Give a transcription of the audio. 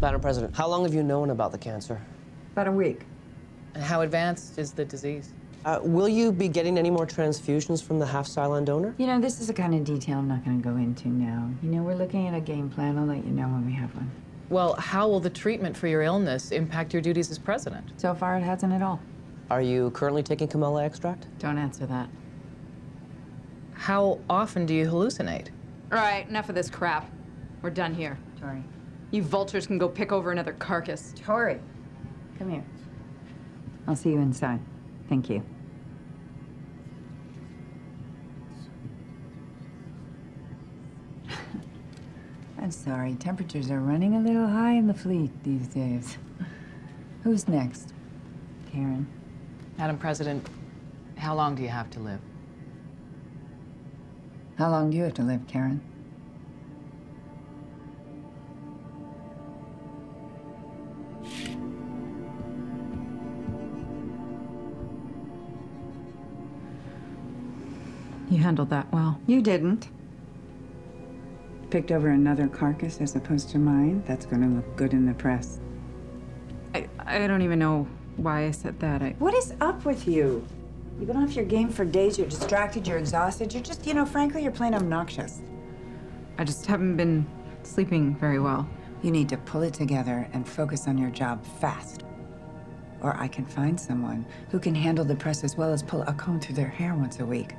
Madam President, how long have you known about the cancer? About a week. And how advanced is the disease? Uh, will you be getting any more transfusions from the half Cylon donor? You know, this is the kind of detail I'm not going to go into now. You know, we're looking at a game plan. I'll let you know when we have one. Well, how will the treatment for your illness impact your duties as president? So far, it hasn't at all. Are you currently taking chamalla extract? Don't answer that. How often do you hallucinate? All right, enough of this crap. We're done here. Tory. You vultures can go pick over another carcass. Tory, come here. I'll see you inside. Thank you. I'm sorry, temperatures are running a little high in the fleet these days. Who's next? Karen. Madam President, how long do you have to live? How long do you have to live, Karen? You handled that well. You didn't. Picked over another carcass as opposed to mine. That's gonna look good in the press. I, I don't even know why I said that. I, What is up with you? You've been off your game for days. You're distracted. You're exhausted. You're just, you know, frankly, you're plain obnoxious. I just haven't been sleeping very well. You need to pull it together and focus on your job fast. Or I can find someone who can handle the press as well as pull a comb through their hair once a week.